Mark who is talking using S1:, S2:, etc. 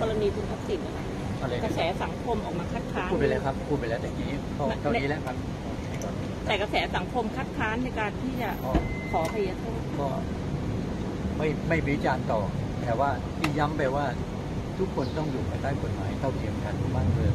S1: กรณีคุณทักษิณนะคะ
S2: อะไร
S1: กระแสสังคมออกมาคัดค้าน
S2: พูดไปแล้วครับพูดไปแล้วแต่กี้พอเท่านี้แล้วครับ
S1: แต่กระแสสังคมคัดค้านในการที่จะ
S2: ก็
S1: ขอพยโทษ
S2: ก็ไม่ไม่วิจารณ์ต่อ แต่ว่าที่ย้ำไปว่าทุกคนต้องอยู่ภายใต้กฎหมายเท่าเทียมกันบ้านเมือง